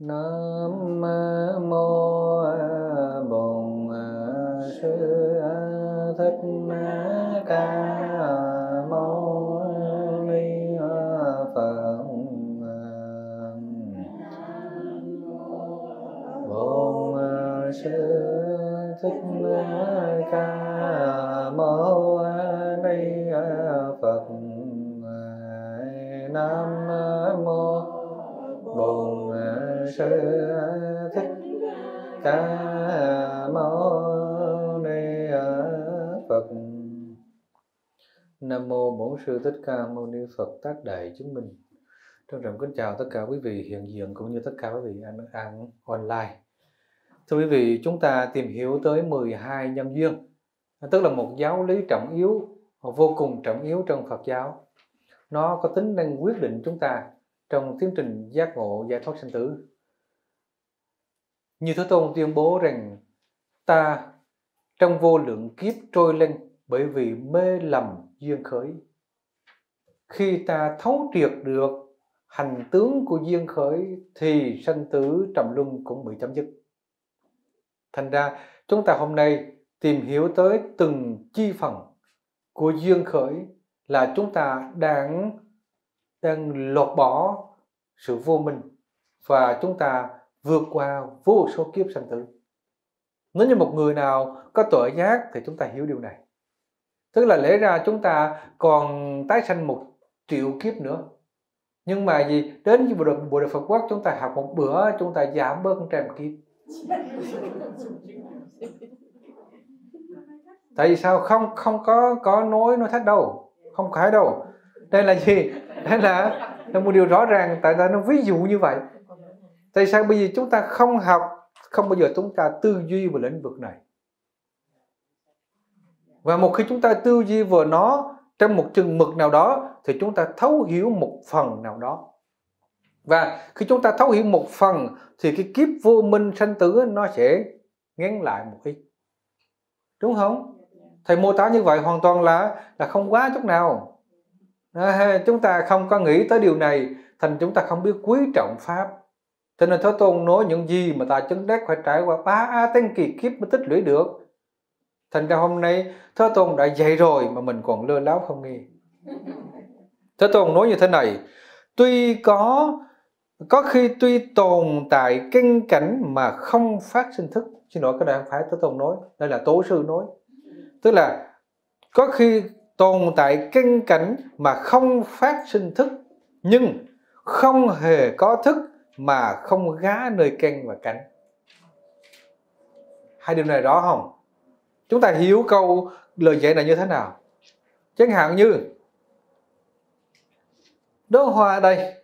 nam mô bổn sư thích ca mâu ni phật. Bổn sư thích ca mâu ni phật. Nam sư thích ca mâu ni phật nam mô bổn sư thích ca mâu ni phật, tác đại chứng minh. Trân trọng kính chào tất cả quý vị hiện diện cũng như tất cả quý vị ăn ăn online. Thưa quý vị, chúng ta tìm hiểu tới 12 nhân duyên, tức là một giáo lý trọng yếu, vô cùng trọng yếu trong Phật giáo. Nó có tính năng quyết định chúng ta trong tiến trình giác ngộ, giải thoát sinh tử như Thế Tôn tuyên bố rằng, ta trong vô lượng kiếp trôi lên bởi vì mê lầm duyên khởi. Khi ta thấu triệt được hành tướng của duyên khởi, thì sanh tử trầm luân cũng bị chấm dứt. Thành ra, chúng ta hôm nay tìm hiểu tới từng chi phần của duyên khởi là chúng ta đang đang lột bỏ sự vô minh và chúng ta vượt qua vô số kiếp sanh tử. Nếu như một người nào có tội giác thì chúng ta hiểu điều này. Tức là lẽ ra chúng ta còn tái sanh một triệu kiếp nữa. Nhưng mà gì đến với bộ đội, bộ đội Phật quốc chúng ta học một bữa chúng ta giảm bớt trăm kiếp. Tại vì sao không không có có nói nói thách đâu, không phải đâu. Đây là gì? Đây là là một điều rõ ràng tại ta nó ví dụ như vậy tại sao bây giờ chúng ta không học không bao giờ chúng ta tư duy về lĩnh vực này? Và một khi chúng ta tư duy vào nó trong một chừng mực nào đó thì chúng ta thấu hiểu một phần nào đó. Và khi chúng ta thấu hiểu một phần thì cái kiếp vô minh sanh tử nó sẽ ngắn lại một ít. Đúng không? Thầy mô tả như vậy hoàn toàn là là không quá chút nào. À, chúng ta không có nghĩ tới điều này thành chúng ta không biết quý trọng pháp cho nên Thế Tôn nói những gì mà ta chứng đắc phải trải qua ba a tăng kỳ kiếp mới tích lũy được. Thành ra hôm nay Thế Tôn đã dạy rồi mà mình còn lơ láo không nghe. Thế Tôn nói như thế này, tuy có có khi tuy tồn tại kinh cảnh mà không phát sinh thức. Xin lỗi, cái này không phải Thế Tôn nói, đây là Tố Sư nói. Tức là có khi tồn tại kinh cảnh mà không phát sinh thức, nhưng không hề có thức mà không gá nơi canh và cánh, hai điều này rõ không? Chúng ta hiểu câu lời dạy này như thế nào? Chẳng hạn như đóa hoa ở đây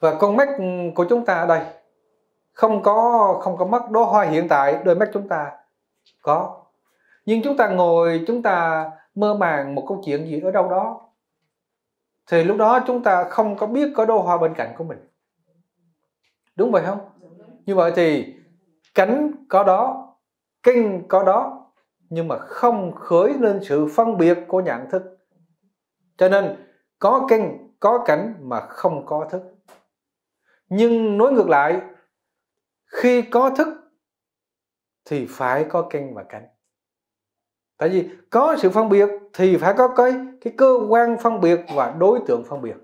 và con mắt của chúng ta ở đây. Không có không có mắt đóa hoa hiện tại đôi mắt chúng ta có. Nhưng chúng ta ngồi chúng ta mơ màng một câu chuyện gì ở đâu đó. Thì lúc đó chúng ta không có biết có đô hoa bên cạnh của mình đúng vậy không? Như vậy thì cánh có đó, kinh có đó, nhưng mà không khởi lên sự phân biệt của nhận thức. Cho nên có kinh, có cảnh mà không có thức. Nhưng nói ngược lại, khi có thức thì phải có kinh và cảnh. Tại vì có sự phân biệt thì phải có cái cái cơ quan phân biệt và đối tượng phân biệt.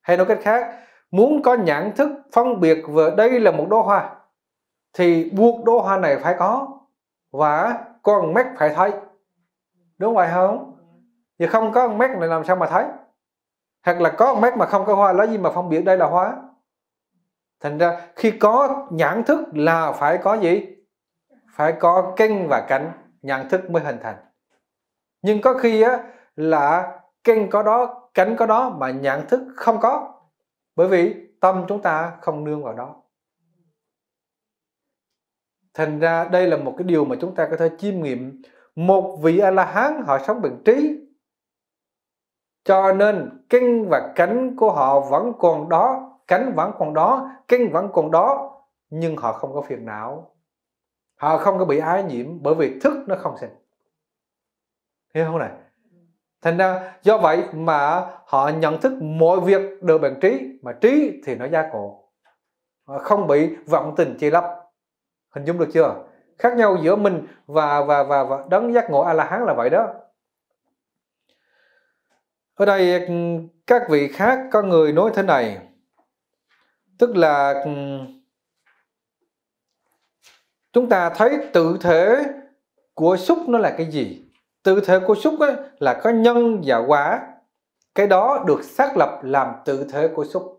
Hay nói cách khác muốn có nhãn thức phân biệt về đây là một đóa hoa, thì buộc đóa hoa này phải có và con mắt phải thấy. Đúng vậy không? Thì không có mắt này làm sao mà thấy? Hoặc là có mắt mà không có hoa, lấy gì mà phân biệt đây là hoa? Thành ra khi có nhãn thức là phải có gì? Phải có kinh và cảnh nhận thức mới hình thành. Nhưng có khi á là kinh có đó, cánh có đó mà nhận thức không có bởi vì tâm chúng ta không nương vào đó. Thành ra đây là một cái điều mà chúng ta có thể chiêm nghiệm. Một vị a la hán họ sống bằng trí. Cho nên kinh và cánh của họ vẫn còn đó cánh vẫn còn đó, kinh vẫn còn đó, nhưng họ không có phiền não. Họ không có bị ái nhiễm bởi vì thức nó không sinh. Hiểu không này? Thành ra do vậy mà họ nhận thức mọi việc đều bằng trí mà trí thì nó gia cổ không bị vọng tình chia lấp. Hình dung được chưa? Khác nhau giữa mình và và và, và đấng giác ngộ a la hán là vậy đó. Ở đây ừ, các vị khác có người nói thế này. Tức là ừ, chúng ta thấy tự thể của xúc nó là cái gì? Tự thể của xúc ấy là có nhân và quả. Cái đó được xác lập làm tự thể của xúc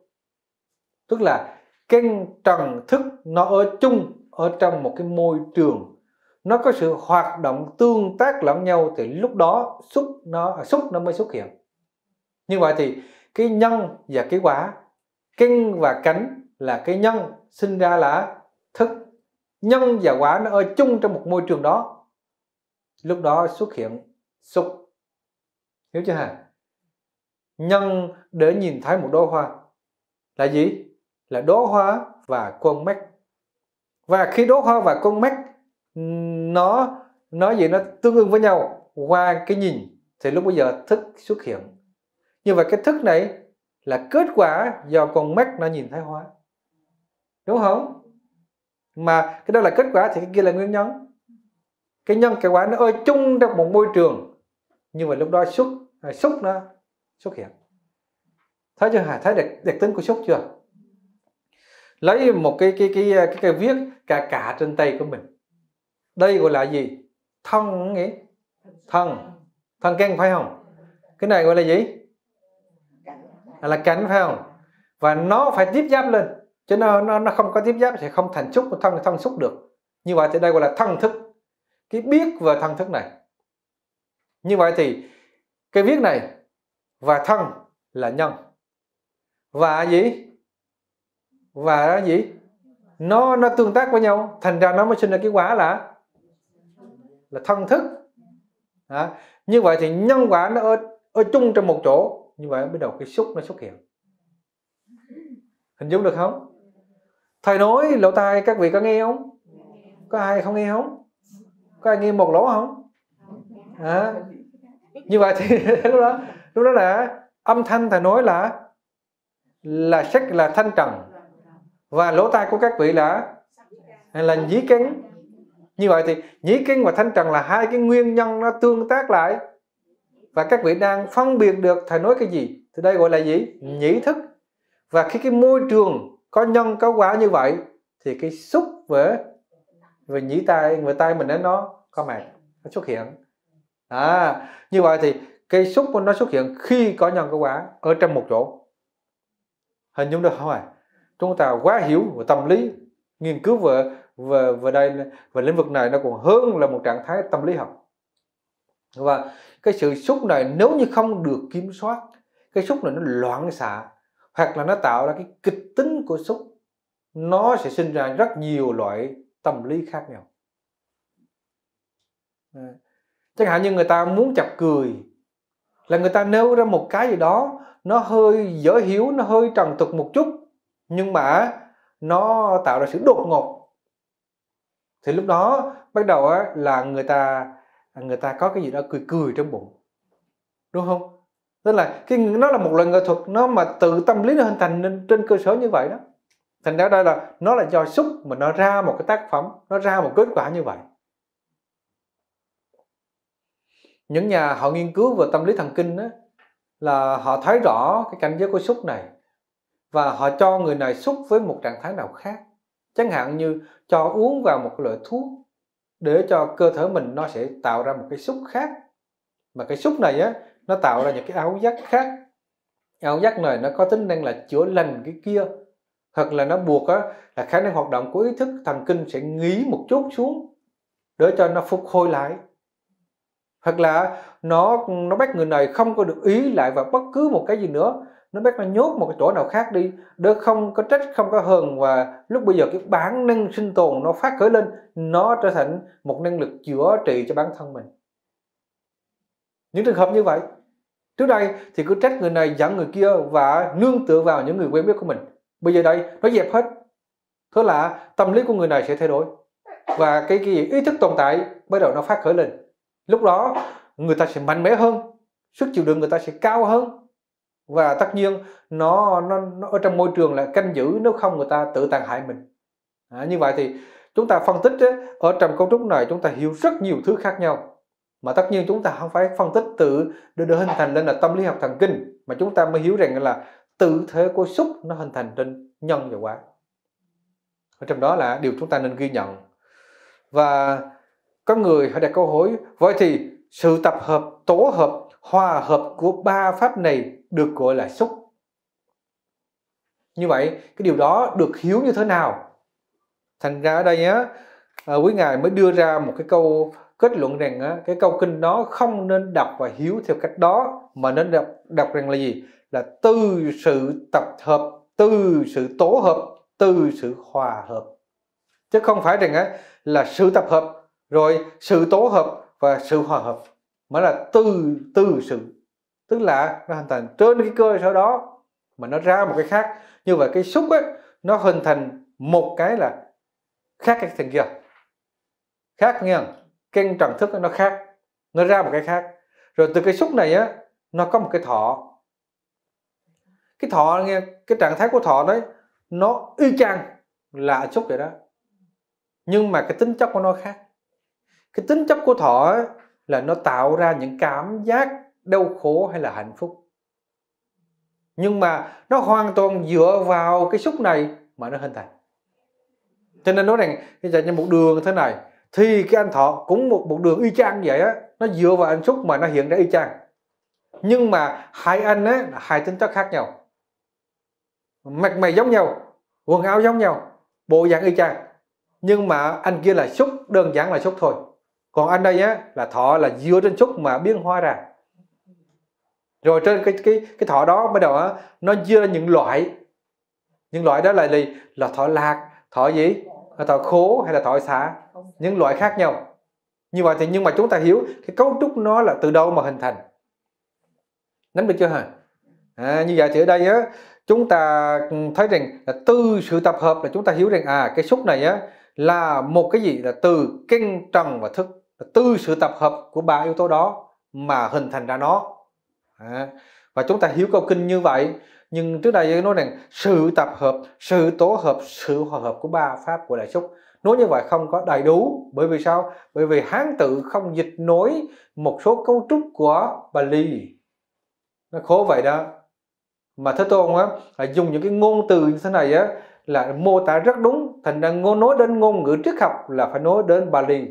tức là cái trần thức nó ở chung, ở trong một cái môi trường. Nó có sự hoạt động tương tác lẫn nhau thì lúc đó xúc nó à, xúc nó mới xuất hiện. Như vậy thì cái nhân và cái quả kinh và cánh là cái nhân sinh ra là thức. Nhân và quả nó ở chung trong một môi trường đó lúc đó xuất hiện xúc hiểu chưa hả? Nhân để nhìn thấy một đóa hoa. Là gì? Là đóa hoa và con mắt và khi đóa hoa và con mắt nó nó gì? Nó tương ứng với nhau. Qua cái nhìn thì lúc bây giờ thức xuất hiện. Như vậy cái thức này là kết quả do con mắt nó nhìn thấy hoa. Đúng không? Mà cái đó là kết quả thì cái kia là nguyên nhân cái nhân cái quả nó ở chung trong một môi trường. Nhưng mà lúc đó xúc xúc à, nó xuất hiện. Thấy chưa? Hả thấy đặc, đặc tính của xúc chưa? Lấy một cái cái cái cái, cái, cái viết cả cả trên tay của mình. Đây gọi là gì? Thân nghĩ thân. Thân canh phải không? Cái này gọi là gì? À, là cánh phải không? Và nó phải tiếp giáp lên. Chứ nó nó, nó không có tiếp giáp thì không thành xúc thân thân xúc được. Như vậy thì đây gọi là thân thức cái biết về thân thức này. Như vậy thì cái viết này và thân là nhân. Và gì? Và gì? Nó nó tương tác với nhau. Thành ra nó mới sinh ra cái quả là là thân thức. À, như vậy thì nhân quả nó ở ở chung trong một chỗ. Như vậy bắt đầu cái xúc nó xuất hiện. Hình dung được không? Thầy nói lỗ tai các vị có nghe không? Có ai không nghe không? Có ai nghe một lỗ không? À, như vậy thì lúc đó lúc đó là âm thanh thầy nói là là sắc là thanh trần. Và lỗ tai của các vị là là nhĩ kính. Như vậy thì nhĩ kính và thanh trần là hai cái nguyên nhân nó tương tác lại. Và các vị đang phân biệt được thầy nói cái gì. Thì đây gọi là gì? Nhĩ thức. Và khi cái môi trường có nhân có quả như vậy thì cái xúc về về nhĩ tai về tay mình đến nó có mặt nó xuất hiện. À như vậy thì cây xúc nó xuất hiện khi có nhân có quả ở trong một chỗ. Hình dung được không ạ? Chúng ta quá hiểu về tâm lý nghiên cứu về về về đây về lĩnh vực này nó còn hơn là một trạng thái tâm lý học. Và cái sự xúc này nếu như không được kiểm soát cái xúc này nó loạn xạ hoặc là nó tạo ra cái kịch tính của xúc nó sẽ sinh ra rất nhiều loại tâm lý khác nhau. Chẳng hạn như người ta muốn chọc cười là người ta nêu ra một cái gì đó nó hơi dở hiếu, nó hơi trần tục một chút nhưng mà nó tạo ra sự đột ngột. Thì lúc đó bắt đầu á, là người ta người ta có cái gì đó cười cười trong bụng. Đúng không? Tức là cái nó là một loại nghệ thuật nó mà tự tâm lý nó hình thành nên trên cơ sở như vậy đó thành ra đây là nó là do xúc mà nó ra một cái tác phẩm nó ra một kết quả như vậy. Những nhà họ nghiên cứu về tâm lý thần kinh đó, là họ thấy rõ cái cảnh giới của xúc này và họ cho người này xúc với một trạng thái nào khác. Chẳng hạn như cho uống vào một loại thuốc để cho cơ thể mình nó sẽ tạo ra một cái xúc khác. Mà cái xúc này á nó tạo ra những cái áo giác khác. Áo giác này nó có tính năng là chữa lành cái kia hoặc là nó buộc á, là khả năng hoạt động của ý thức thần kinh sẽ nghỉ một chút xuống, để cho nó phục hồi lại. Hoặc là nó nó bắt người này không có được ý lại vào bất cứ một cái gì nữa, nó bắt nó nhốt một cái chỗ nào khác đi, để không có trách, không có hờn và lúc bây giờ cái bản năng sinh tồn nó phát khởi lên, nó trở thành một năng lực chữa trị cho bản thân mình. Những trường hợp như vậy, trước đây thì cứ trách người này giận người kia và nương tựa vào những người quen biết của mình bây giờ đây nó dẹp hết. Thế là tâm lý của người này sẽ thay đổi. Và cái, cái ý thức tồn tại bắt đầu nó phát khởi lên. Lúc đó người ta sẽ mạnh mẽ hơn sức chịu đựng người ta sẽ cao hơn. Và tất nhiên nó, nó nó ở trong môi trường là canh giữ nếu không người ta tự tàn hại mình. À, như vậy thì chúng ta phân tích ấy, ở trong cấu trúc này chúng ta hiểu rất nhiều thứ khác nhau. Mà tất nhiên chúng ta không phải phân tích tự để, để hình thành lên là tâm lý học thần kinh. Mà chúng ta mới hiểu rằng là tự thể của xúc nó hình thành trên nhân và quả ở trong đó là điều chúng ta nên ghi nhận. Và có người họ đặt câu hỏi vậy thì sự tập hợp tổ hợp hòa hợp của ba pháp này được gọi là xúc? Như vậy cái điều đó được hiểu như thế nào? Thành ra ở đây á à, quý ngài mới đưa ra một cái câu kết luận rằng á, cái câu kinh đó không nên đọc và hiểu theo cách đó mà nên đọc đọc rằng là gì? Là từ sự tập hợp từ sự tổ hợp từ sự hòa hợp. Chứ không phải rằng á, là sự tập hợp rồi sự tổ hợp và sự hòa hợp mà là từ từ sự. Tức là nó hình thành trên cái cơ sở đó mà nó ra một cái khác. Như vậy cái xúc ấy nó hình thành một cái là khác cái thằng kia. Khác nghe kênh cái trần thức nó khác. Nó ra một cái khác. Rồi từ cái xúc này á nó có một cái thọ cái thọ nghe cái trạng thái của thọ đấy nó y chang là xúc vậy đó. Nhưng mà cái tính chất của nó khác. Cái tính chất của thọ ấy, là nó tạo ra những cảm giác đau khổ hay là hạnh phúc. Nhưng mà nó hoàn toàn dựa vào cái xúc này mà nó hình thành. Cho nên nói rằng bây giờ như một đường thế này thì cái anh thọ cũng một một đường y chang vậy á. Nó dựa vào anh xúc mà nó hiện ra y chang. Nhưng mà hai anh á là hai tính chất khác nhau mặt mày giống nhau quần áo giống nhau bộ dạng y chang. Nhưng mà anh kia là xúc đơn giản là xúc thôi. Còn anh đây á là thọ là dựa trên xúc mà biến hóa ra. Rồi trên cái cái cái thọ đó bắt đầu á nó chia ra những loại. Những loại đó là gì? Là thọ lạc thọ gì? Là thọ khố hay là thọ xả? Những loại khác nhau. Như vậy thì nhưng mà chúng ta hiểu cái cấu trúc nó là từ đâu mà hình thành. Nắm được chưa hả? À, như vậy thì ở đây á chúng ta thấy rằng là từ sự tập hợp là chúng ta hiểu rằng à cái xúc này á là một cái gì? Là từ kinh trần và thức từ sự tập hợp của ba yếu tố đó mà hình thành ra nó. À, và chúng ta hiểu câu kinh như vậy nhưng trước đây nói rằng sự tập hợp sự tổ hợp sự hòa hợp của ba pháp của đại xúc. Nói như vậy không có đầy đủ bởi vì sao? Bởi vì hán tự không dịch nối một số cấu trúc của Bali. Nó khổ vậy đó mà thế tôn á dùng những cái ngôn từ như thế này á, là mô tả rất đúng. Thành ra ngôn nói đến ngôn ngữ triết học là phải nói đến Bali,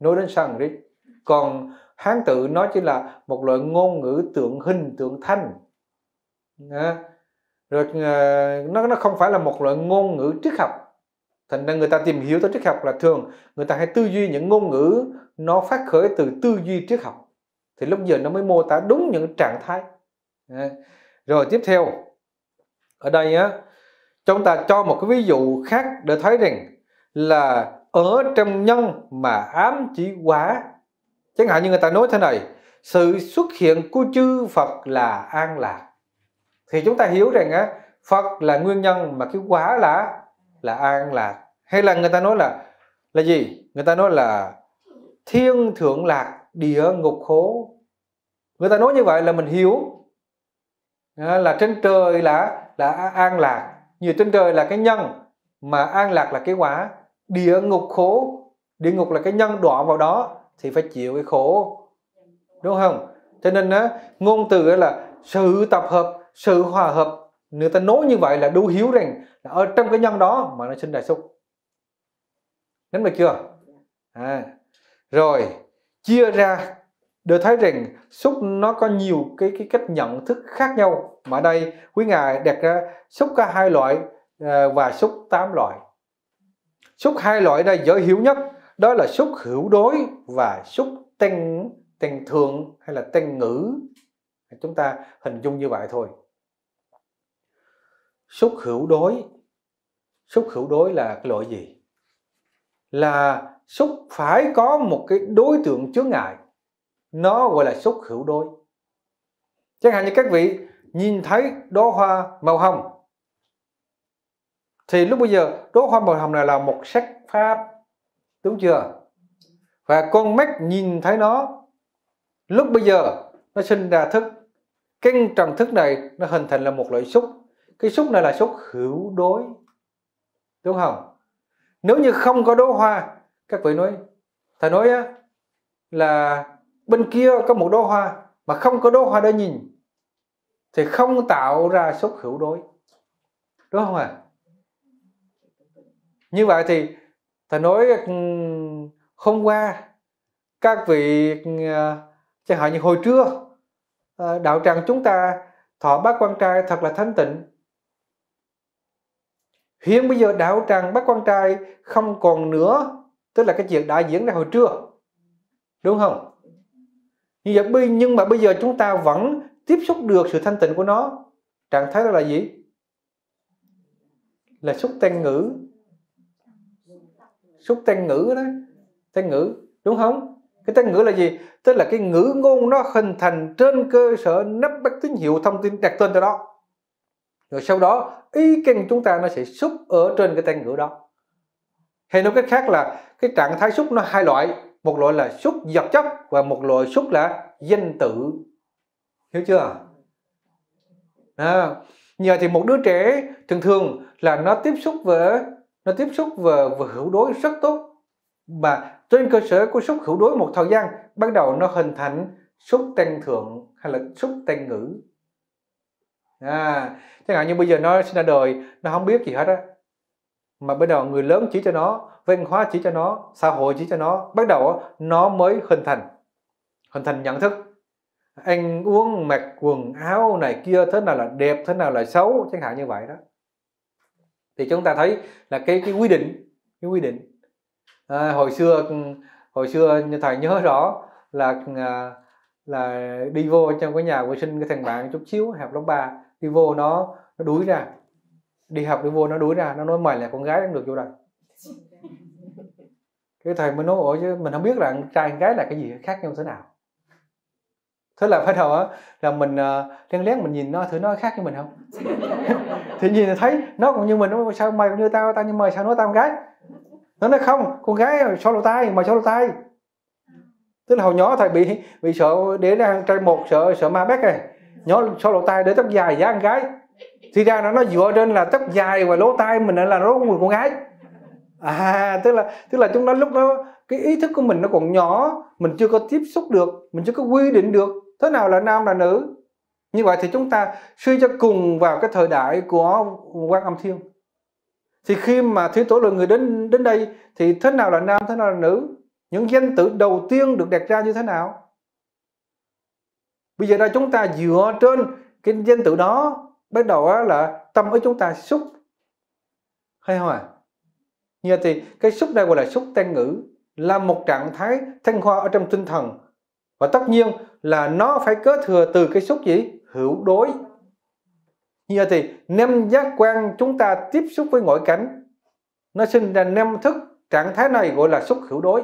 nói đến Sanskrit. Còn hán tự nó chỉ là một loại ngôn ngữ tượng hình, tượng thanh. Rồi ờ, nó nó không phải là một loại ngôn ngữ triết học. Thành ra người ta tìm hiểu tới triết học là thường người ta hay tư duy những ngôn ngữ nó phát khởi từ tư duy triết học. Thì lúc giờ nó mới mô tả đúng những trạng thái rồi, tiếp theo. Ở đây á, chúng ta cho một cái ví dụ khác để thấy rằng là ở trong nhân mà ám chỉ quá chẳng hạn như người ta nói thế này, sự xuất hiện của chư Phật là an lạc. Thì chúng ta hiểu rằng á, Phật là nguyên nhân mà cái quả là là an lạc. Hay là người ta nói là là gì? Người ta nói là thiên thượng lạc, địa ngục khổ. Người ta nói như vậy là mình hiểu. Ờ, là trên trời là là an lạc. Như trên trời là cái nhân mà an lạc là cái quả. Địa ngục khổ địa ngục là cái nhân đọa vào đó thì phải chịu cái khổ. Đúng không? Cho nên á ngôn từ là sự tập hợp sự hòa hợp. Người ta nói như vậy là đủ hiếu rằng là ở trong cái nhân đó mà nó sinh đại xúc nắm được chưa à, rồi chia ra đều thấy rằng xúc nó có nhiều cái cái cách nhận thức khác nhau. Mà ở đây, quý ngài đặt ra xúc có hai loại ờ, và xúc tám loại. Xúc hai loại đây dễ hiểu nhất. Đó là xúc hữu đối và xúc tên tên thượng hay là tên ngữ. Chúng ta hình dung như vậy thôi. Xúc hữu đối. Xúc hữu đối là cái loại gì? Là xúc phải có một cái đối tượng chướng ngại nó gọi là xúc hữu đối chẳng hạn như các vị nhìn thấy đóa hoa màu hồng, thì lúc bây giờ đóa hoa màu hồng này là một sắc pháp, đúng chưa? Và con mắt nhìn thấy nó, lúc bây giờ nó sinh ra thức. Kênh trần thức này nó hình thành là một loại xúc cái xúc này là xúc hữu đối đúng không? Nếu như không có đóa hoa, các vị nói, thầy nói á, là bên kia có một đóa hoa, mà không có đóa hoa để nhìn, thì không tạo ra xúc hữu đối. Đúng không ạ? À? như vậy thì thầy nói ừ, hôm qua các vị ừ, chẳng hạn như hồi trưa ờ, đạo tràng chúng ta thọ bác quan trai thật là thanh tịnh. Hiện bây giờ đạo tràng bác quan trai không còn nữa, tức là cái chuyện đã diễn ra hồi trưa. Đúng không? Như vậy nhưng mà bây giờ chúng ta vẫn tiếp xúc được sự thanh tịnh của nó. Trạng thái đó là gì? Là xúc tên ngữ. Xúc tên ngữ đó. Tên ngữ, đúng không? Cái tên ngữ là gì? Tức là cái ngữ ngôn nó hình thành trên cơ sở nắp bắt tín hiệu thông tin đặt tên cho đó rồi sau đó, ý kiến chúng ta nó sẽ xúc ở trên cái tên ngữ đó. Hay nói cách khác là cái trạng thái xúc nó hai loại một loại là xúc vật chất và một loại xúc là danh tự hiểu chưa? À, nhờ thì một đứa trẻ thường thường là nó tiếp xúc với nó tiếp xúc và, và hữu đối rất tốt. Và trên cơ sở của xúc hữu đối một thời gian bắt đầu nó hình thành xúc tăng thượng hay là xúc tăng ngữ. À chẳng hạn như bây giờ nó sinh ra đời nó không biết gì hết á mà bắt đầu người lớn chỉ cho nó văn hóa chỉ cho nó xã hội chỉ cho nó bắt đầu nó mới hình thành hình thành nhận thức. Ăn uống mặc quần áo này kia thế nào là đẹp thế nào là xấu chẳng hạn như vậy đó. Thì chúng ta thấy là cái cái quy định cái quy định. À, hồi xưa hồi xưa như thầy nhớ rõ là à, là đi vô trong cái nhà vệ sinh cái thằng bạn chút xíu học lớp 3 đi vô nó nó đuổi ra đi học đi vô nó đuổi ra nó nói mày là con gái không được vô đây. Cái thầy mới nói ủa chứ mình không biết là trai gái là cái gì khác nhau thế nào. Thế là bắt đầu á là mình uh, lén lén mình nhìn nó thử nó khác như mình không? Thì nhìn thấy nó cũng như mình nó sao mày cũng như tao tao như mày sao nói tao con gái? Nó nói không con gái so lỗ tai mày so lỗ tai. Tức là hồi nhỏ thầy bị bị sợ để ra trai một sợ sợ ma bét này nhỏ so lỗ tai để tóc dài giá con gái thì ra nó nó dựa trên là tóc dài và lỗ tai mình là nó một con gái. À tức là tức là chúng nó lúc đó, cái ý thức của mình nó còn nhỏ, mình chưa có tiếp xúc được, mình chưa có quy định được thế nào là nam là nữ. Như vậy thì chúng ta suy cho cùng vào cái thời đại của quan âm thiên. Thì khi mà thiên tổ là người đến đến đây thì thế nào là nam, thế nào là nữ? Những danh tự đầu tiên được đặt ra như thế nào? Bây giờ đây chúng ta dựa trên cái danh tự đó bắt đầu là tâm của chúng ta xúc. Hay không à như thì cái xúc đây gọi là xúc tan ngữ, là một trạng thái thanh hoa ở trong tinh thần. Và tất nhiên là nó phải kế thừa từ cái xúc gì? Hữu đối. Như thì năm giác quan chúng ta tiếp xúc với ngoại cảnh, nó sinh ra năm thức. Trạng thái này gọi là xúc hữu đối.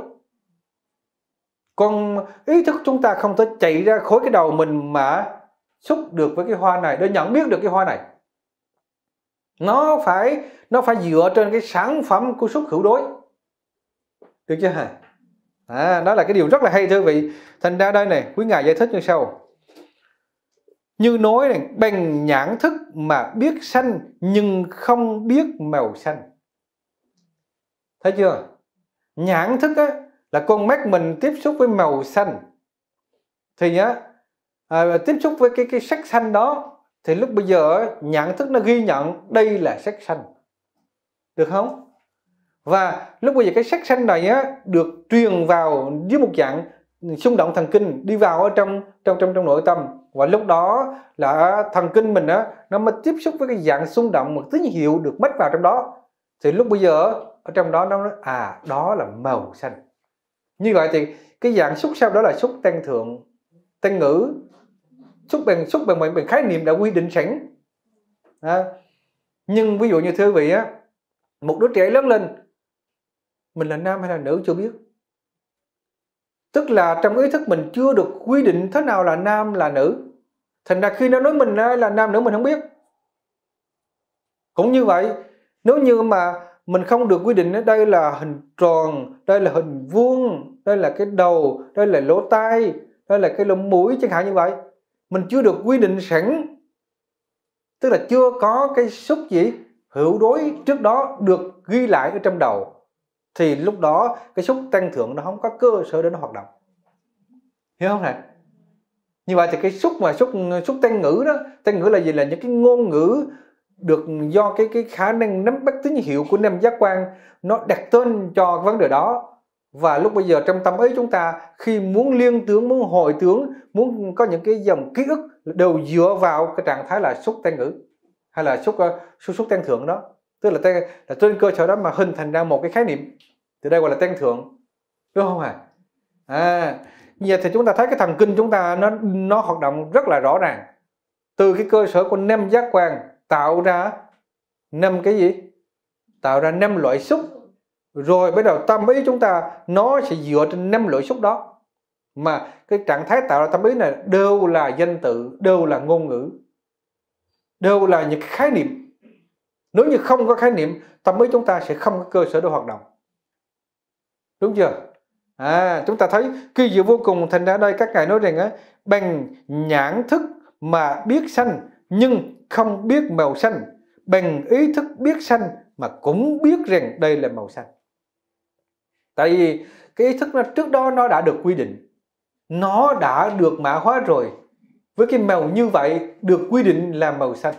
Còn ý thức chúng ta không thể chạy ra khỏi cái đầu mình mà xúc được với cái hoa này để nhận biết được cái hoa này. Nó phải nó phải dựa trên cái sản phẩm của xúc hữu đối. Được chưa? Hả à, đó là cái điều rất là hay thưa vị. Thành ra đây này quý ngài giải thích như sau. Như nói này bằng nhãn thức mà biết xanh nhưng không biết màu xanh thấy chưa? Nhãn thức á, là con mắt mình tiếp xúc với màu xanh. Thì á à, tiếp xúc với cái cái sắc xanh đó thì lúc bây giờ nhận thức nó ghi nhận đây là sắc xanh được không? Và lúc bây giờ cái sắc xanh này á được truyền vào dưới một dạng xung động thần kinh đi vào ở trong trong trong trong nội tâm. Và lúc đó là thần kinh mình á nó mới tiếp xúc với cái dạng xung động một tín hiệu được mất vào trong đó. Thì lúc bây giờ ở trong đó nó nói à đó là màu xanh như vậy thì cái dạng xúc sau đó là xúc tăng thượng tăng ngữ xúc bằng xúc bằng bằng khái niệm đã quy định sẵn. À, nhưng ví dụ như thưa vị á một đứa trẻ lớn lên mình là nam hay là nữ chưa biết. Tức là trong ý thức mình chưa được quy định thế nào là nam là nữ. Thành ra khi nó nói mình là nam nữ mình không biết. Cũng như vậy nếu như mà mình không được quy định đây là hình tròn đây là hình vuông đây là cái đầu đây là lỗ tai đây là cái lỗ mũi chẳng hạn như vậy mình chưa được quy định sẵn. Tức là chưa có cái xúc gì hữu đối trước đó được ghi lại ở trong đầu. Thì lúc đó cái xúc tăng thượng nó không có cơ sở để nó hoạt động. Hiểu không này như vậy thì cái xúc mà xúc xúc tăng ngữ đó, tăng ngữ là gì? Là những cái ngôn ngữ được do cái cái khả năng nắm bắt tín hiệu của năm giác quan nó đặt tên cho vấn đề đó và lúc bây giờ trong tâm ấy chúng ta khi muốn liên tưởng muốn hồi tưởng muốn có những cái dòng ký ức đều dựa vào cái trạng thái là xúc tan ngữ hay là xúc ờ, xúc xúc tan thượng đó. Tức là, là trên cơ sở đó mà hình thành ra một cái khái niệm. Từ đây gọi là tan thượng đúng không ạ? À? à vậy thì chúng ta thấy cái thần kinh chúng ta nó nó hoạt động rất là rõ ràng. Từ cái cơ sở của năm giác quan tạo ra năm cái gì? Tạo ra năm loại xúc rồi bắt đầu tâm ý chúng ta, nó sẽ dựa trên năm loại xúc đó. Mà cái trạng thái tạo ra tâm ý này đều là danh tự đều là ngôn ngữ, đều là những khái niệm. Nếu như không có khái niệm, tâm ý chúng ta sẽ không có cơ sở để hoạt động. Đúng chưa? À chúng ta thấy kỳ diệu vô cùng thành ra đây, các ngài nói rằng á, bằng nhãn thức mà biết sanh, nhưng không biết màu xanh bằng ý thức biết xanh mà cũng biết rằng đây là màu xanh tại vì cái ý thức nó, trước đó nó đã được quy định. Nó đã được mã hóa rồi. Với cái màu như vậy, được quy định là màu xanh.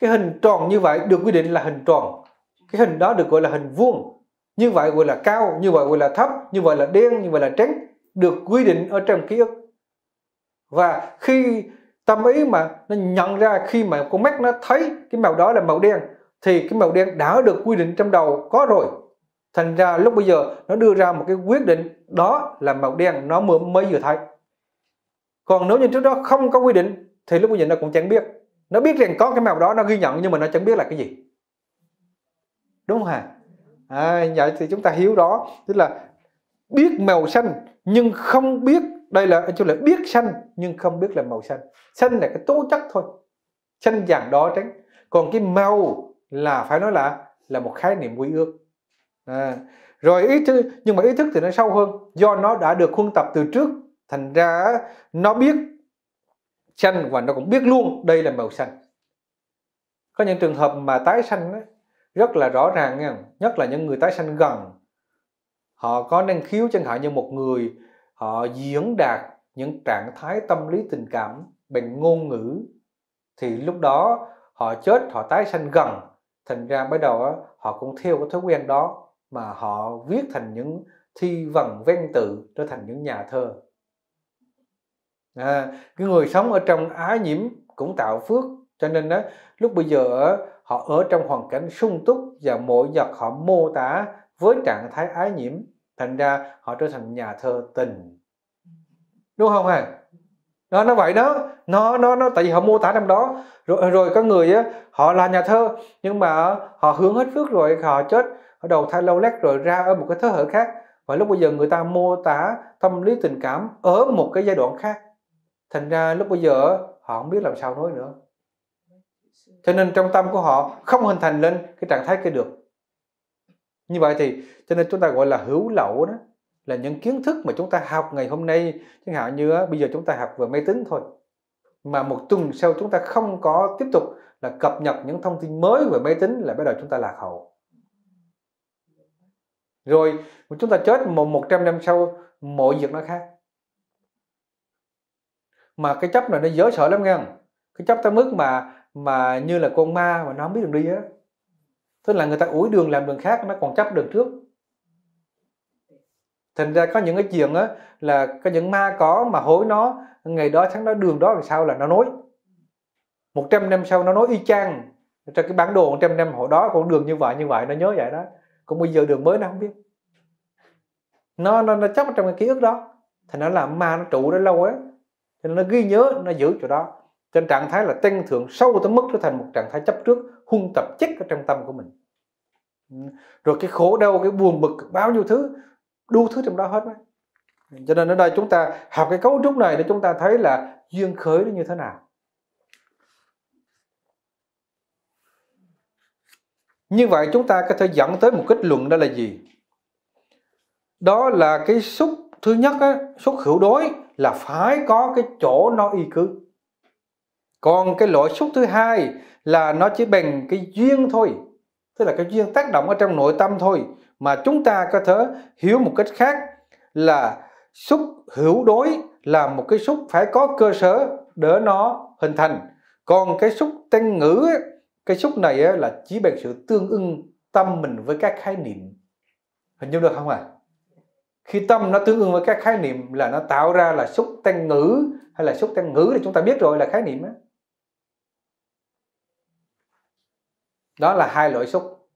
Cái hình tròn như vậy được quy định là hình tròn. Cái hình đó được gọi là hình vuông. Như vậy gọi là cao, như vậy gọi là thấp, như vậy là đen, như vậy là trắng, được quy định ở trong ký ức. Và khi tâm ý mà nó nhận ra, khi mà con mắt nó thấy cái màu đó là màu đen, thì cái màu đen đã được quy định trong đầu, có rồi thành ra lúc bây giờ nó đưa ra một cái quyết định đó là màu đen nó mới, vừa thấy còn nếu như trước đó không có quy định thì lúc bây giờ nó cũng chẳng biết. Nó biết rằng có cái màu đó nó ghi nhận nhưng mà nó chẳng biết là cái gì. Đúng không hả? À, vậy thì chúng ta hiểu đó tức là biết màu xanh nhưng không biết đây là chúng là biết xanh nhưng không biết là màu xanh. Xanh là cái tố chất thôi. Xanh vàng đỏ trắng. Còn cái màu là phải nói là là một khái niệm quy ước à, rồi ý thức nhưng mà ý thức thì nó sâu hơn do nó đã được huân tập từ trước thành ra nó biết xanh và nó cũng biết luôn đây là màu xanh có những trường hợp mà tái xanh ấy, rất là rõ ràng nha nhất là những người tái xanh gần. Họ có năng khiếu chẳng hạn như một người họ diễn đạt những trạng thái tâm lý tình cảm bằng ngôn ngữ thì lúc đó họ chết họ tái sanh gần thành ra bắt đầu họ cũng theo cái thói quen đó mà họ viết thành những thi vần ven tự trở thành những nhà thơ. À, cái người sống ở trong ái nhiễm cũng tạo phước cho nên đó lúc bây giờ họ ở trong hoàn cảnh sung túc và mỗi giọt họ mô tả với trạng thái ái nhiễm thành ra họ trở thành nhà thơ tình. Đúng không hả? Nó nó vậy đó. Nó nó nó tại vì họ mô tả trong đó. Rồi rồi có người á họ là nhà thơ nhưng mà họ hướng hết phước rồi họ chết ở đầu thai lâu lét rồi ra ở một cái thế hệ khác. Và lúc bây giờ người ta mô tả tâm lý tình cảm ở một cái giai đoạn khác. Thành ra lúc bây giờ họ không biết làm sao nói nữa. Cho nên trong tâm của họ không hình thành lên cái trạng thái kia được. Như vậy thì, cho nên chúng ta gọi là hữu lậu đó, là những kiến thức mà chúng ta học ngày hôm nay. Chẳng hạn như bây giờ chúng ta học về máy tính thôi. Mà một tuần sau chúng ta không có tiếp tục là cập nhật những thông tin mới về máy tính là bắt đầu chúng ta lạc hậu rồi chúng ta chết một một trăm năm sau, mọi việc nó khác. Mà cái chấp này nó dở sợ lắm nghe cái chấp tới mức mà mà như là con ma mà nó không biết đường đi á. Tức là người ta ủi đường làm đường khác, nó còn chấp đường trước. Thành ra có những cái chuyện á, là có những ma có mà hối nó, ngày đó tháng đó đường đó làm sao là nó nói. Một trăm năm sau nó nói y chang. Cho cái bản đồ một trăm năm hồi đó con đường như vậy như vậy, nó nhớ vậy đó còn bây giờ đường mới nó không biết. Nó nó nó chấp trong cái ký ức đó. Thành nó làm ma, nó trụ đó lâu ấy. Cho nên nó ghi nhớ, nó giữ chỗ đó. Trên trạng thái là tăng thượng sâu tới mức trở thành một trạng thái chấp trước hung tập chết ở trong tâm của mình. Ừ. Rồi cái khổ, đau, cái buồn bực, bao nhiêu thứ đu thứ trong đó hết đấy cho nên ở đây chúng ta học cái cấu trúc này để chúng ta thấy là duyên khởi nó như thế nào. Như vậy chúng ta có thể dẫn tới một kết luận đó là gì? Đó là cái xúc thứ nhất á, xúc hữu đối là phải có cái chỗ nó y cứ. Còn cái loại xúc thứ hai là nó chỉ bằng cái duyên thôi tức là cái duyên tác động ở trong nội tâm thôi mà chúng ta có thể hiểu một cách khác là xúc hữu đối là một cái xúc phải có cơ sở để nó hình thành. Còn cái xúc tên ngữ cái xúc này là chỉ bằng sự tương ưng tâm mình với các khái niệm. Hình dung được không ạ? À? khi tâm nó tương ưng với các khái niệm là nó tạo ra là xúc tăng ngữ, hay là xúc tăng ngữ thì chúng ta biết rồi là khái niệm đó. đó là hai loại xúc.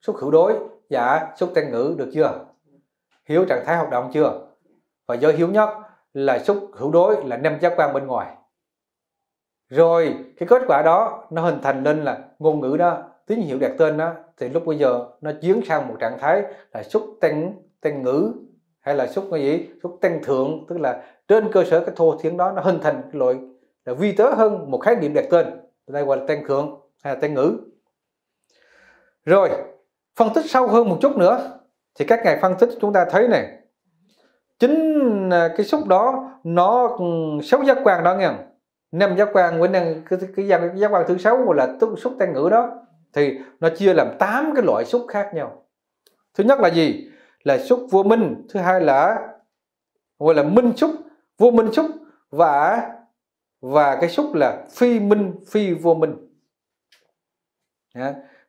Xúc hữu đối và xúc tăng ngữ được chưa? Hiếu trạng thái hoạt động chưa? Và do hiếu nhất là xúc hữu đối là năm giác quan bên ngoài rồi, cái kết quả đó, nó hình thành lên là ngôn ngữ đó, tín hiệu đặt tên đó, thì lúc bây giờ nó chuyển sang một trạng thái là xúc tên tên ngữ, hay là xúc cái gì? Xúc tên thượng, tức là trên cơ sở cái thô thiến đó, nó hình thành cái loại là vi tế hơn một khái niệm đặt tên. Đây gọi là tên thượng, hay là tên ngữ. Rồi, phân tích sâu hơn một chút nữa, thì các ngài phân tích chúng ta thấy này. Chính à, cái xúc đó, nó ừ, sáu giác quan đó nghe năm giác quan với năng cái, cái, cái giác quan thứ sáu gọi là tức xúc tăng ngữ đó thì nó chia làm tám cái loại xúc khác nhau. Thứ nhất là gì? Là xúc vô minh thứ hai là gọi là minh xúc vô minh xúc và và cái xúc là phi minh phi vô minh.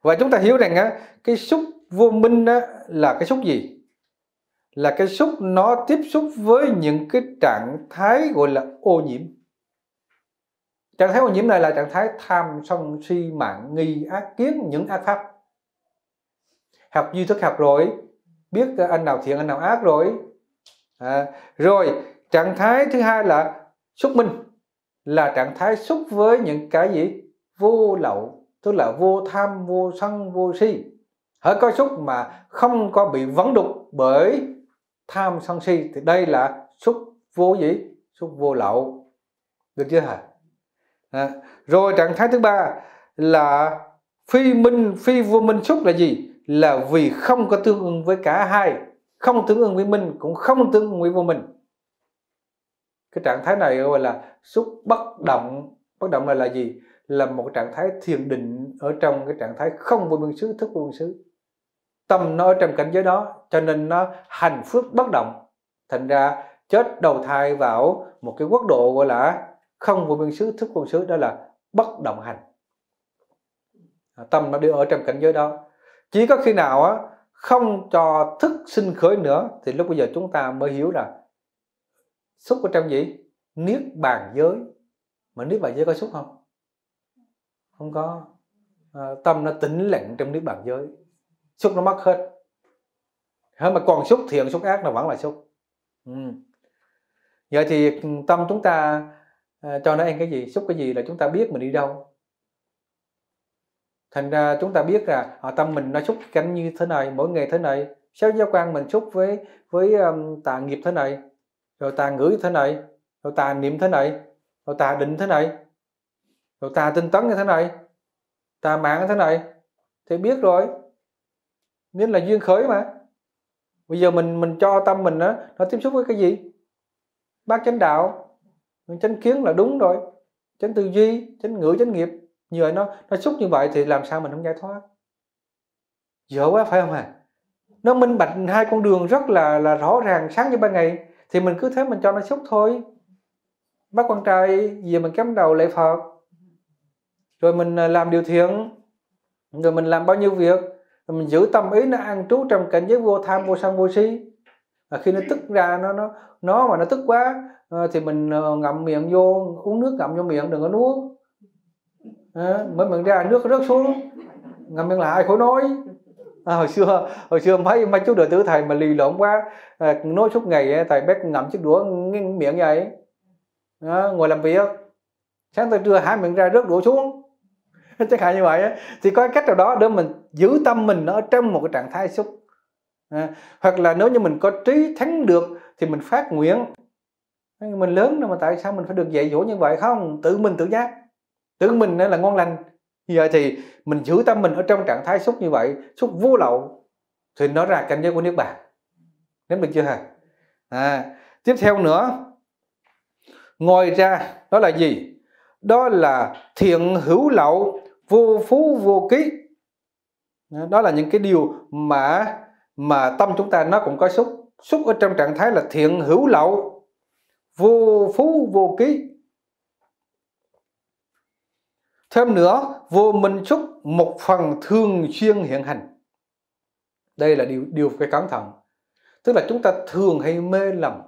Và chúng ta hiểu rằng á cái xúc vô minh á, là cái xúc gì? Là cái xúc nó tiếp xúc với những cái trạng thái gọi là ô nhiễm trạng thái ô nhiễm này là trạng thái tham sân si mạng nghi ác kiến những ác pháp. Học duy thức học rồi biết anh nào thiện anh nào ác rồi. À, rồi trạng thái thứ hai là xúc minh là trạng thái xúc với những cái gì? Vô lậu tức là vô tham vô sân vô si. Hỡi có xúc mà không có bị vấn đục bởi tham sân si thì đây là xúc vô gì? Xúc vô lậu. Được chưa hả? À, rồi trạng thái thứ ba là phi minh phi vô minh xúc là gì? Là vì không có tương ứng với cả hai không tương ứng với minh cũng không tương ứng với vô minh. Cái trạng thái này gọi là xúc bất động. Bất động là là gì? Là một trạng thái thiền định ở trong cái trạng thái không vô biên xứ thức vô biên xứ. Tâm nó ở trong cảnh giới đó cho nên nó hành phước bất động. Thành ra chết đầu thai vào một cái quốc độ gọi là không vô biên xứ thức vô sứ xứ đó là bất động hành. À, tâm nó đi ở trong cảnh giới đó. Chỉ có khi nào á không cho thức sinh khởi nữa thì lúc bây giờ chúng ta mới hiểu là xúc ở trong gì? Niết bàn giới. Mà niết bàn giới có xúc không? Không có. À, tâm nó tĩnh lặng trong niết bàn giới. Xúc nó mất hết. Hết mà còn xúc thiện xúc ác là vẫn là xúc. Ừ. vậy thì tâm chúng ta à, cho nó ăn cái gì xúc cái gì là chúng ta biết mình đi đâu. Thành ra chúng ta biết là à, tâm mình nó xúc cánh như thế này mỗi ngày thế này sáu giác quan mình xúc với với um, tà nghiệp thế này rồi tà ngữ thế này rồi tà niệm thế này rồi tà định thế này rồi tà tinh tấn như thế này tà mạng như thế này thì biết rồi. Nên là duyên khởi mà. Bây giờ mình mình cho tâm mình đó, nó tiếp xúc với cái gì? Bác chánh đạo chánh kiến là đúng rồi. Chánh tư duy, chánh ngữ, chánh nghiệp, như vậy nó nó xúc như vậy thì làm sao mình không giải thoát? Dở quá, phải không à nó minh bạch hai con đường rất là là rõ ràng, sáng như ban ngày, thì mình cứ thế mình cho nó xúc thôi. Bác quan trai giờ mình cắm đầu lễ phật? Rồi mình à, làm điều thiện, rồi mình làm bao nhiêu việc, rồi mình giữ tâm ý nó an trú trong cảnh giới vô tham, vô sân, vô si. Và khi nó tức ra, nó nó nó mà nó tức quá Ờ, thì mình ờ, ngậm miệng vô uống nước ngậm vô miệng đừng có nuốt. Ờ, à, mới miệng ra nước rớt xuống. Ngậm miệng lại khỏi nói. À, hồi xưa hồi xưa mấy mấy chú đệ tử thầy mà lì lộn quá à, nói suốt ngày thầy bé ngậm chiếc đũa nghiêng miệng vậy. À, ngồi làm việc. Sáng tới trưa hai miệng ra rớt đũa xuống. Chẳng hạn như vậy thì có cách nào đó để mình giữ tâm mình ở trong một cái trạng thái xúc. À, hoặc là nếu như mình có trí thắng được thì mình phát nguyện mình lớn rồi mà tại sao mình phải được dạy dỗ như vậy không? Tự mình tự giác tự mình là ngon lành. Giờ thì mình giữ tâm mình ở trong trạng thái xúc như vậy xúc vô lậu thì nó ra cảnh giới của nước bạn nếm được chưa hả? À, tiếp theo nữa. Ngoài ra đó là gì? Đó là thiện hữu lậu vô phú vô ký. Đó là những cái điều mà mà tâm chúng ta nó cũng có xúc. Xúc ở trong trạng thái là thiện hữu lậu vô phú, vô ký. Thêm nữa, vô minh xúc, một phần thường xuyên hiện hành. Đây là điều điều phải cẩn thận. Tức là chúng ta thường hay mê lầm,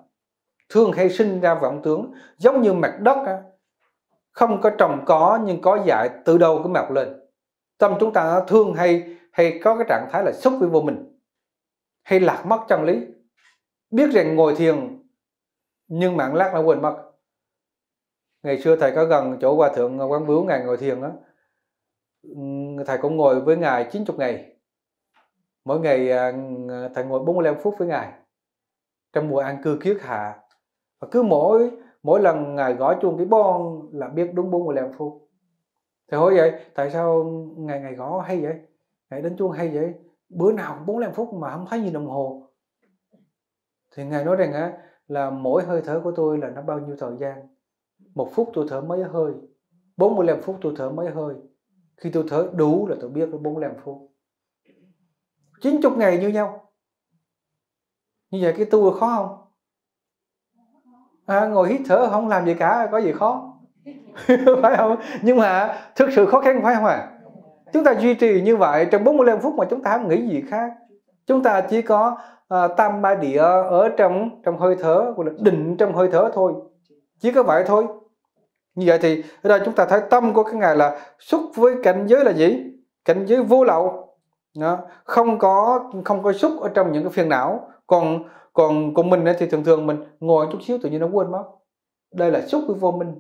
thường hay sinh ra vọng tướng giống như mặt đất không có trồng có nhưng có dại từ đâu cứ mọc lên. Tâm chúng ta thường hay hay có cái trạng thái là xúc với vô mình hay lạc mất chân lý. Biết rằng ngồi thiền nhưng mạng lát nó quên mất. Ngày xưa thầy có gần chỗ hòa thượng quán bướu ngài ngồi thiền đó thầy cũng ngồi với ngài 90 ngày. Mỗi ngày à, thầy ngồi 45 phút với ngài trong mùa an cư kiết hạ. Và cứ mỗi mỗi lần ngài gõ chuông cái bon là biết đúng 45 phút. Thầy hỏi vậy, tại sao ngày ngày gõ hay vậy? Ngày đến chuông hay vậy? Bữa nào cũng 45 phút mà không thấy gì đồng hồ. Thì ngài nói rằng á là mỗi hơi thở của tôi là nó bao nhiêu thời gian? Một phút tôi thở mấy hơi? 45 phút tôi thở mấy hơi? Khi tôi thở đủ là tôi biết là 45 phút. 90 ngày như nhau. Như vậy cái tu khó không? À, ngồi hít thở không làm gì cả có gì khó? Phải không? Nhưng mà thực sự khó khăn phải không ạ? À? chúng ta duy trì như vậy trong 45 phút mà chúng ta không nghĩ gì khác. Chúng ta chỉ có uh, tam ba địa ở trong trong hơi thở gọi là định trong hơi thở thôi. Chỉ có vậy thôi. Như vậy thì ở đây chúng ta thấy tâm của cái ngài là xúc với cảnh giới là gì? Cảnh giới vô lậu. Đó. không có không có xúc ở trong những cái phiền não. Còn còn còn mình thì thường thường mình ngồi chút xíu tự nhiên nó quên mất. Đây là xúc với vô minh.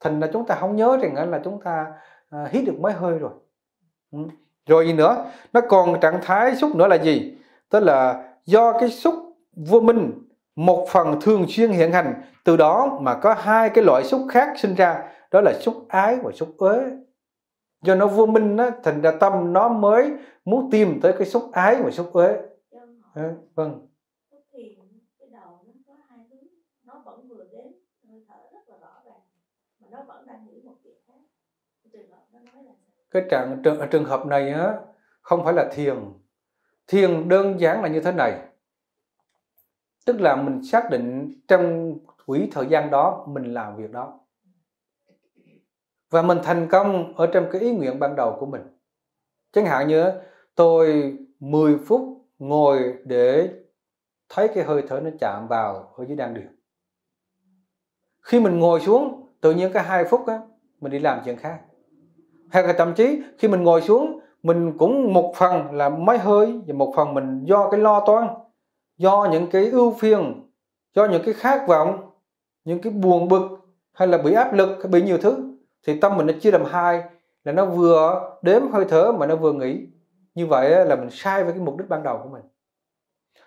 Thành là chúng ta không nhớ rằng là chúng ta à, hít được mấy hơi rồi. Ừ. rồi gì nữa? Nó còn trạng thái xúc nữa là gì? Tức là do cái xúc vô minh một phần thường xuyên hiện hành từ đó mà có hai cái loại xúc khác sinh ra đó là xúc ái và xúc uế. Do nó vô minh á thành ra tâm nó mới muốn tìm tới cái xúc ái và xúc uế. À, vâng. Cái trạng trường, trường hợp này á không phải là thiền thiền đơn giản là như thế này. Tức là mình xác định trong quỹ thời gian đó mình làm việc đó. Và mình thành công ở trong cái ý nguyện ban đầu của mình. Chẳng hạn như tôi 10 phút ngồi để thấy cái hơi thở nó chạm vào ở dưới đan điền. Khi mình ngồi xuống, tự nhiên cái hai phút á, mình đi làm chuyện khác. Hay là thậm chí khi mình ngồi xuống mình cũng một phần là máy hơi và một phần mình do cái lo toan, do những cái ưu phiền, do những cái khát vọng, những cái buồn bực hay là bị áp lực, hay bị nhiều thứ. Thì tâm mình nó chia làm hai, là nó vừa đếm hơi thở mà nó vừa nghĩ. Như vậy là mình sai với cái mục đích ban đầu của mình.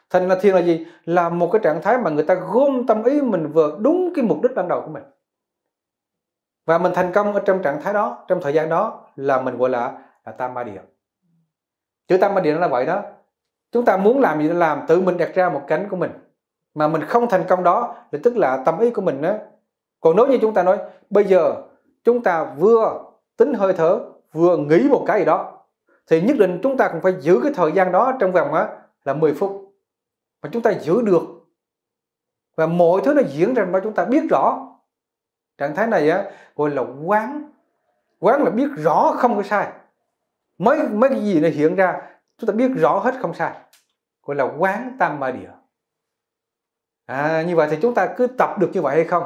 Thành là thiền là gì? Là một cái trạng thái mà người ta gom tâm ý mình vừa đúng cái mục đích ban đầu của mình. Và mình thành công ở trong trạng thái đó, trong thời gian đó là mình gọi là là tam ma địa chữ tam ma địa nó là vậy đó. Chúng ta muốn làm gì thì làm, tự mình đặt ra một cánh của mình. Mà mình không thành công đó, thì tức là tâm ý của mình đó còn nếu như chúng ta nói, bây giờ chúng ta vừa tính hơi thở, vừa nghĩ một cái gì đó, thì nhất định chúng ta cũng phải giữ cái thời gian đó trong vòng á, là 10 phút. Mà chúng ta giữ được. Và mọi thứ nó diễn ra mà chúng ta biết rõ. Trạng thái này á, gọi là quán. Quán là biết rõ không có sai mấy mấy cái gì nó hiện ra chúng ta biết rõ hết không sai. Gọi là quán tam ma địa. À, như vậy thì chúng ta cứ tập được như vậy hay không?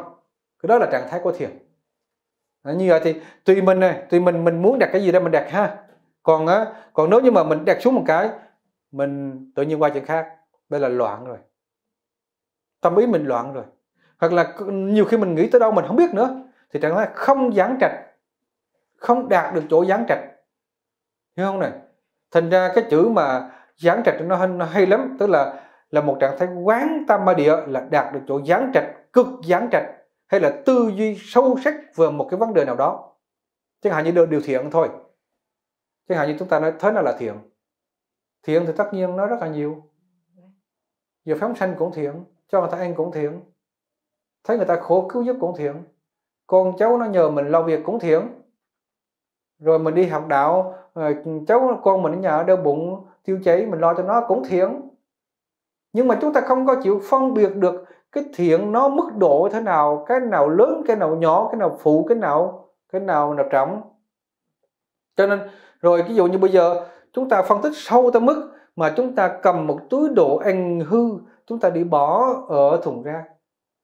Cái đó là trạng thái của thiền. À, như vậy thì tùy mình này tùy mình mình muốn đặt cái gì đó mình đặt ha. Còn á còn nếu như mà mình đặt xuống một cái mình tự nhiên qua chuyện khác đây là loạn rồi. Tâm ý mình loạn rồi. Hoặc là nhiều khi mình nghĩ tới đâu mình không biết nữa thì trạng thái không gián trạch không đạt được chỗ gián trạch hiểu không này? Thành ra cái chữ mà gián trạch nó, nó hay lắm tức là là một trạng thái quán tam ma địa là đạt được chỗ gián trạch cực gián trạch hay là tư duy sâu sắc về một cái vấn đề nào đó. Chẳng hạn như điều, điều thiện thôi. Chẳng hạn như chúng ta nói thế nào là thiện? Thiện thì tất nhiên nó rất là nhiều. Giờ phóng sanh cũng thiện cho người ta ăn cũng thiện. Thấy người ta khổ cứu giúp cũng thiện. Con cháu nó nhờ mình lo việc cũng thiện. Rồi mình đi học đạo cháu con mình ở nhà đau bụng tiêu chảy mình lo cho nó cũng thiện. Nhưng mà chúng ta không có chịu phân biệt được cái thiện nó mức độ thế nào, cái nào lớn, cái nào nhỏ, cái nào phụ, cái nào cái nào nào trọng cho nên, rồi ví dụ như bây giờ, chúng ta phân tích sâu tới mức mà chúng ta cầm một túi đồ ăn hư, chúng ta đi bỏ ở thùng rác.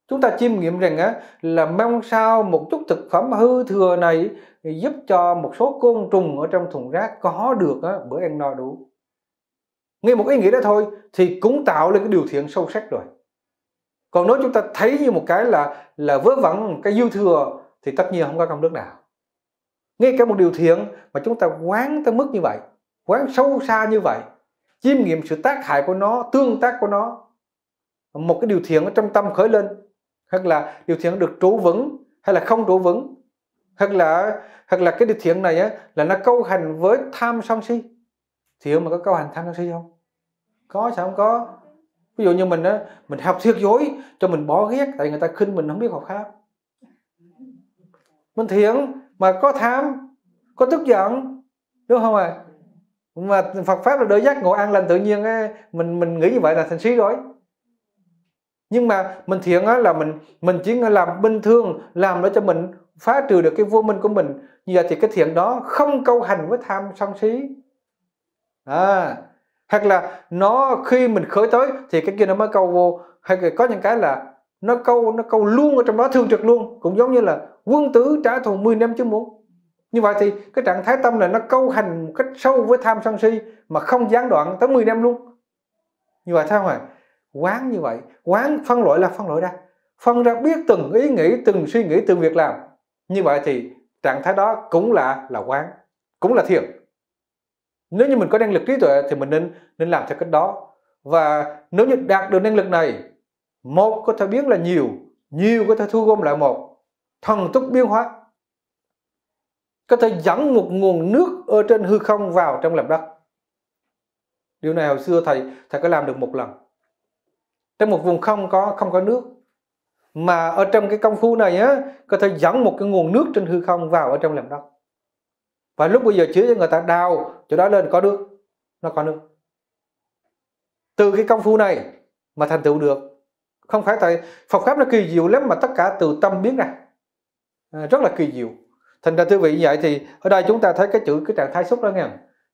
Chúng ta chiêm nghiệm rằng á, là mong sao một chút thực phẩm hư thừa này giúp cho một số côn trùng ở trong thùng rác có được á, bữa ăn no đủ. Nghe một ý nghĩa đó thôi thì cũng tạo lên cái điều thiện sâu sắc rồi. Còn nếu chúng ta thấy như một cái là là vớ vẩn cái dư thừa thì tất nhiên không có công đức nào. Ngay cả một điều thiện mà chúng ta quán tới mức như vậy quán sâu xa như vậy chiêm nghiệm sự tác hại của nó tương tác của nó một cái điều thiện ở trong tâm khởi lên hoặc là điều thiện được trụ vững hay là không trụ vững hoặc là hoặc là cái điều thiện này á là nó câu hành với tham sân si. Thiện mà có câu hành tham sân si không? Có sao không có? Ví dụ như mình á mình học thiệt dối cho mình bỏ ghét tại người ta khinh mình không biết học khác. Mình thiện mà có tham có tức giận đúng không ạ? À? mà Phật pháp là đối giác ngộ an lành tự nhiên á, mình mình nghĩ như vậy là thành sĩ rồi. Nhưng mà mình thiện á là mình mình chỉ làm bình thường làm để cho mình phá trừ được cái vô minh của mình. Như vậy thì cái thiện đó không câu hành với tham sân si. À hoặc là nó khi mình khởi tới thì cái kia nó mới câu vô. Hay là có những cái là nó câu nó câu luôn ở trong đó thương trực luôn. Cũng giống như là quân tử trả thù 10 năm chứ muốn. Như vậy thì cái trạng thái tâm là nó câu hành một cách sâu với tham sân si mà không gián đoạn tới 10 năm luôn. Như vậy sao hả quán như vậy. Quán phân loại là phân loại ra. Phân ra biết từng ý nghĩ, từng suy nghĩ, từng việc làm như vậy thì trạng thái đó cũng là là quán, cũng là thiền nếu như mình có năng lực trí tuệ thì mình nên nên làm theo cách đó. Và nếu như đạt được năng lực này, một có thể biến là nhiều nhiều có thể thu gom lại một. Thần túc biến hóa. Có thể dẫn một nguồn nước ở trên hư không vào trong lòng đất. Điều này hồi xưa thầy thầy có làm được một lần. Trong một vùng không có không có nước mà ở trong cái công phu này á có thể dẫn một cái nguồn nước trên hư không vào ở trong lòng đất. Và lúc bây giờ chứa cho người ta đào chỗ đó lên có nước nó có nước. Từ cái công phu này mà thành tựu được. Không phải tại Phật pháp nó kỳ diệu lắm mà tất cả từ tâm biến ra. À, rất là kỳ diệu. Thành ra thưa vị như vậy thì ở đây chúng ta thấy cái chữ cái trạng thái xúc đó nghe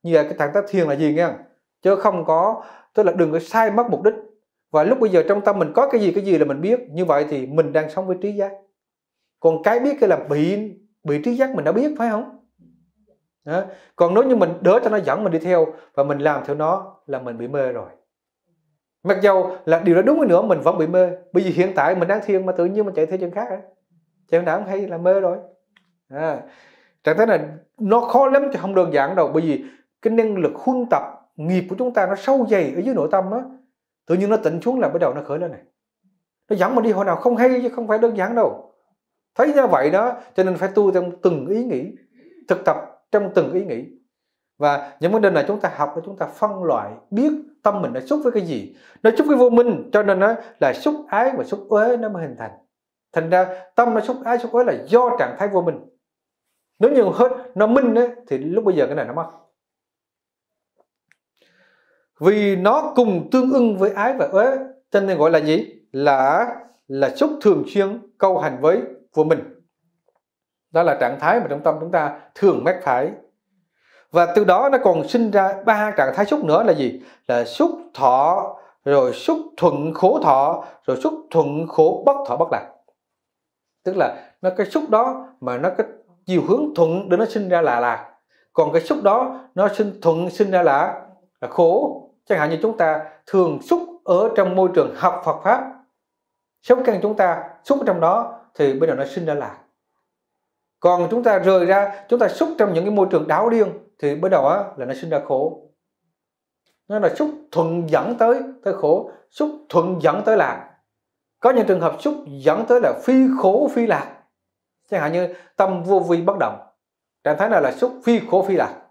như vậy cái trạng thái thiền là gì nghe chứ không có tức là đừng có sai mất mục đích và lúc bây giờ trong tâm mình có cái gì cái gì là mình biết. Như vậy thì mình đang sống với trí giác. Còn cái biết cái là bị bị trí giác mình đã biết phải không? Đó. còn nếu như mình đỡ cho nó dẫn mình đi theo và mình làm theo nó là mình bị mê rồi. Mặc dầu là điều đó đúng hơn nữa mình vẫn bị mê. Bởi vì hiện tại mình đang thiền mà tự nhiên mình chạy theo chân khác ấy. chạy không hay là mê rồi. À, trạng thái này nó khó lắm chứ không đơn giản đâu. Bởi vì cái năng lực huân tập nghiệp của chúng ta nó sâu dày ở dưới nội tâm á tự nhiên nó tịnh xuống là bắt đầu nó khởi lên này. Nó dẫn mình đi hồi nào không hay chứ không phải đơn giản đâu. Thấy như vậy đó cho nên phải tu trong từng ý nghĩ thực tập trong từng ý nghĩ. Và những vấn đề này chúng ta học để chúng ta phân loại biết tâm mình đã xúc với cái gì. Nó xúc với vô minh cho nên nó là xúc ái và xúc uế nó mới hình thành. Thành ra tâm nó xúc ái xúc uế là do trạng thái vô minh. Nếu như hết nó minh ấy, thì lúc bây giờ cái này nó mất vì nó cùng tương ưng với ái và uế cho nên gọi là gì? Là là xúc thường xuyên câu hành với của mình. đó là trạng thái mà trong tâm chúng ta thường mắc phải. Và từ đó nó còn sinh ra ba trạng thái xúc nữa là gì? Là xúc thọ rồi xúc thuận khổ thọ rồi xúc thuận khổ bất thọ bất lạc. Tức là nó cái xúc đó mà nó cái chiều hướng thuận để nó sinh ra là lạc. Còn cái xúc đó nó sinh thuận sinh ra là, là khổ chẳng hạn như chúng ta thường xúc ở trong môi trường học Phật pháp. Sống căn chúng ta, xúc trong đó thì bây giờ nó sinh ra lạc. Còn chúng ta rời ra, chúng ta xúc trong những cái môi trường đáo điên thì bắt đầu á là nó sinh ra khổ. Nó là xúc thuận dẫn tới tới khổ, xúc thuận dẫn tới lạc. Có những trường hợp xúc dẫn tới là phi khổ, phi lạc. Chẳng hạn như tâm vô vi bất động. Trạng thái này là xúc phi khổ, phi lạc?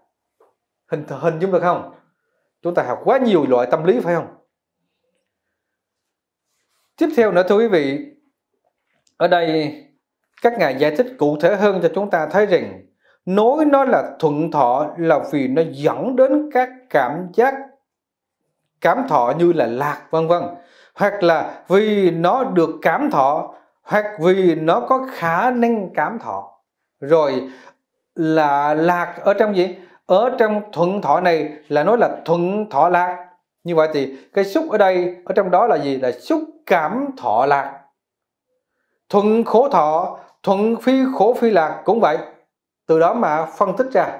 Hình hình dung được không? Chúng ta học quá nhiều loại tâm lý, phải không? Tiếp theo nữa, thưa quý vị, ở đây các ngài giải thích cụ thể hơn cho chúng ta thấy rằng nói nó là thuận thọ là vì nó dẫn đến các cảm giác, cảm thọ như là lạc, vân vân. Hoặc là vì nó được cảm thọ, hoặc vì nó có khả năng cảm thọ. Rồi là lạc ở trong gì? Ở trong thuận thọ này là nói là thuận thọ lạc. Như vậy thì cái xúc ở đây, ở trong đó là gì? Là xúc cảm thọ lạc. Thuận khổ thọ, thuận phi khổ phi lạc cũng vậy. Từ đó mà phân tích ra.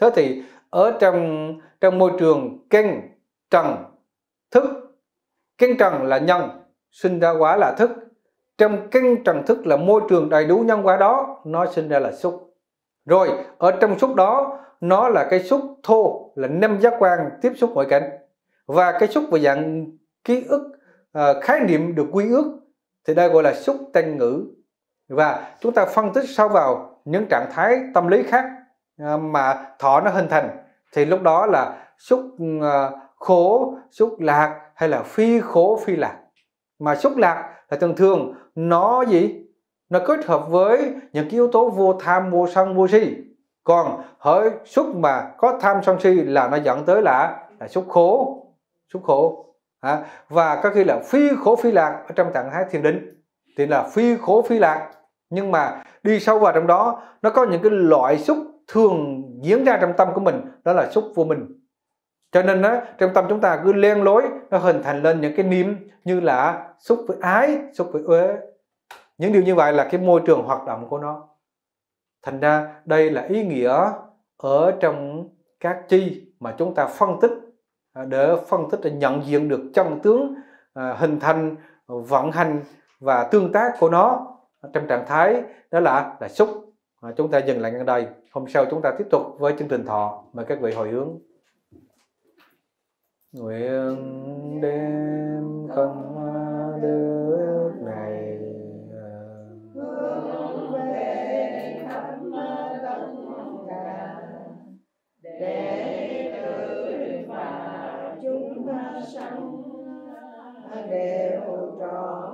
Thế thì ở trong trong môi trường kinh trần, thức kinh trần là nhân, sinh ra quả là thức. Trong kinh trần thức là môi trường đầy đủ nhân quả đó, nó sinh ra là xúc rồi ở trong xúc đó nó là cái xúc thô là năm giác quan tiếp xúc ngoại cảnh. Và cái xúc về dạng ký ức à, khái niệm được quy ước thì đây gọi là xúc tên ngữ. Và chúng ta phân tích sâu vào những trạng thái tâm lý khác à, mà thọ nó hình thành. Thì lúc đó là xúc à, khổ xúc lạc hay là phi khổ phi lạc. Mà xúc lạc là thường thường nó gì? Nó kết hợp với những cái yếu tố vô tham vô sân vô si. Còn hỡi xúc mà có tham sân si là nó dẫn tới là là xúc khổ xúc khổ à, và có khi là phi khổ phi lạc ở trong trạng thái thiền định. Thì là phi khổ phi lạc. Nhưng mà đi sâu vào trong đó nó có những cái loại xúc thường diễn ra trong tâm của mình đó là xúc vô minh. Cho nên đó, trong tâm chúng ta cứ len lối nó hình thành lên những cái niệm như là xúc với ái xúc với uế những điều như vậy là cái môi trường hoạt động của nó. Thành ra đây là ý nghĩa ở trong các chi mà chúng ta phân tích à, để phân tích để nhận diện được chân tướng à, hình thành, vận hành và tương tác của nó trong trạng thái đó là là xúc à, chúng ta dừng lại ngay đây. Hôm sau chúng ta tiếp tục với chương trình thọ. Mời các vị hồi hướng. Nguyện đêm không tự và chúng